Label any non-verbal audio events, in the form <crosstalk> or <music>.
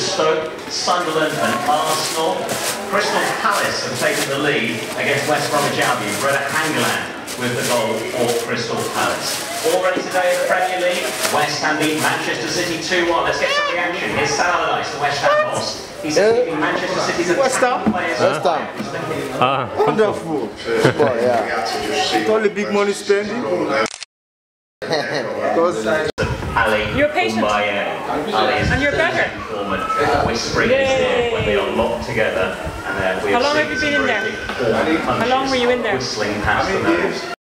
Stoke, Sunderland and Arsenal. Crystal Palace have taken the lead against West Bromwich Albion. Brede Hangeland with the goal for Crystal Palace. Already today in the Premier League, West Ham beat Manchester City 2-1. Let's get some reaction. Here's Sam Allardyce, the West Ham boss. He's keeping Manchester City's West Ham? West Ham. Ah, Wonderful. But yeah. With all the big money spending. <laughs> because <laughs> Ali You're patient. Umbaye. Ali And you're better. Uh, whispering his when they are locked together. And uh, we How have long have you been in there? How long were you in there?